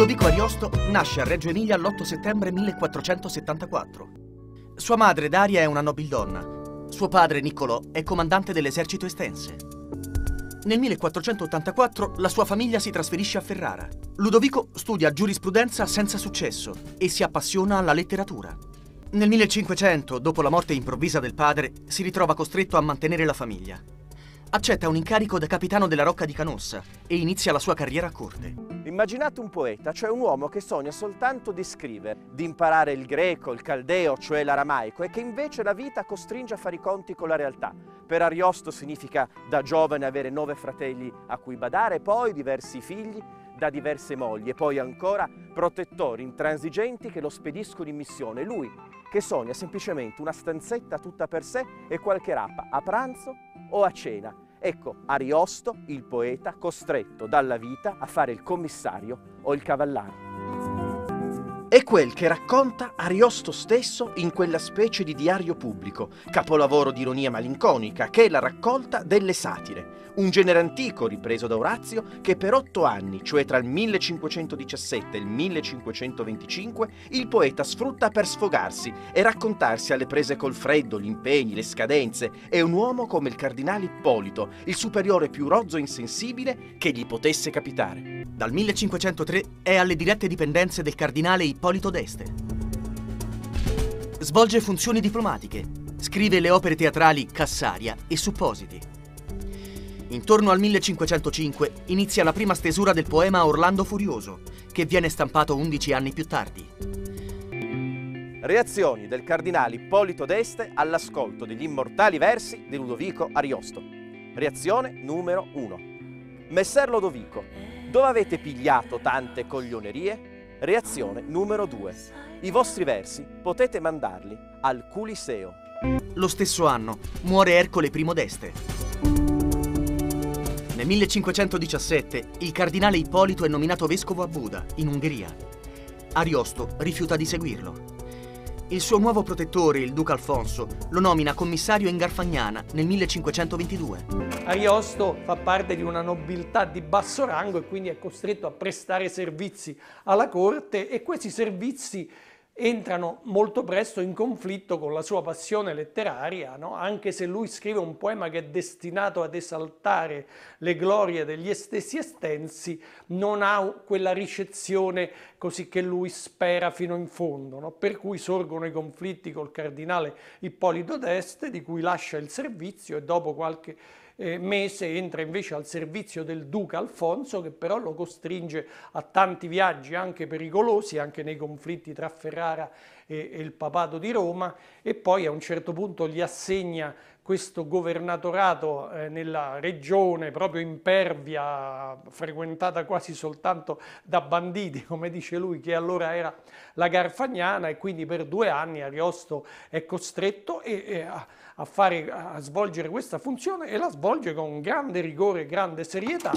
Ludovico Ariosto nasce a Reggio Emilia l'8 settembre 1474. Sua madre Daria è una nobildonna. Suo padre Niccolò è comandante dell'esercito estense. Nel 1484 la sua famiglia si trasferisce a Ferrara. Ludovico studia giurisprudenza senza successo e si appassiona alla letteratura. Nel 1500, dopo la morte improvvisa del padre, si ritrova costretto a mantenere la famiglia. Accetta un incarico da capitano della Rocca di Canossa e inizia la sua carriera a corte. Immaginate un poeta, cioè un uomo che sogna soltanto di scrivere, di imparare il greco, il caldeo, cioè l'aramaico, e che invece la vita costringe a fare i conti con la realtà. Per Ariosto significa da giovane avere nove fratelli a cui badare, poi diversi figli, da diverse mogli e poi ancora protettori intransigenti che lo spediscono in missione. Lui che sogna semplicemente una stanzetta tutta per sé e qualche rapa a pranzo o a cena. Ecco Ariosto, il poeta, costretto dalla vita a fare il commissario o il cavallaro. È quel che racconta Ariosto stesso in quella specie di diario pubblico, capolavoro di ironia malinconica, che è la raccolta delle satire, un genere antico ripreso da Orazio che per otto anni, cioè tra il 1517 e il 1525, il poeta sfrutta per sfogarsi e raccontarsi alle prese col freddo, gli impegni, le scadenze. È un uomo come il cardinale Ippolito, il superiore più rozzo e insensibile che gli potesse capitare. Dal 1503 è alle dirette dipendenze del cardinale Ippolito d'Este. Svolge funzioni diplomatiche, scrive le opere teatrali Cassaria e Suppositi. Intorno al 1505 inizia la prima stesura del poema Orlando Furioso, che viene stampato 11 anni più tardi. Reazioni del cardinale Ippolito d'Este all'ascolto degli immortali versi di Ludovico Ariosto. Reazione numero 1. Messer Ludovico, dove avete pigliato tante coglionerie? Reazione numero 2. I vostri versi potete mandarli al Culiseo. Lo stesso anno muore Ercole I d'Este. Nel 1517 il cardinale Ippolito è nominato vescovo a Buda, in Ungheria. Ariosto rifiuta di seguirlo. Il suo nuovo protettore, il duca Alfonso, lo nomina commissario in Garfagnana nel 1522. Ariosto fa parte di una nobiltà di basso rango e quindi è costretto a prestare servizi alla corte e questi servizi entrano molto presto in conflitto con la sua passione letteraria, no? anche se lui scrive un poema che è destinato ad esaltare le glorie degli stessi estensi, non ha quella ricezione così che lui spera fino in fondo, no? per cui sorgono i conflitti col cardinale Ippolito d'Este, di cui lascia il servizio e dopo qualche eh, mese entra invece al servizio del duca Alfonso che però lo costringe a tanti viaggi anche pericolosi, anche nei conflitti tra Ferrara e, e il papato di Roma e poi a un certo punto gli assegna questo governatorato eh, nella regione proprio impervia, frequentata quasi soltanto da banditi, come dice lui, che allora era la Garfagnana e quindi per due anni Ariosto è costretto e, e a, a, fare, a svolgere questa funzione e la svolge con grande rigore e grande serietà.